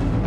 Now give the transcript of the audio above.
Bye.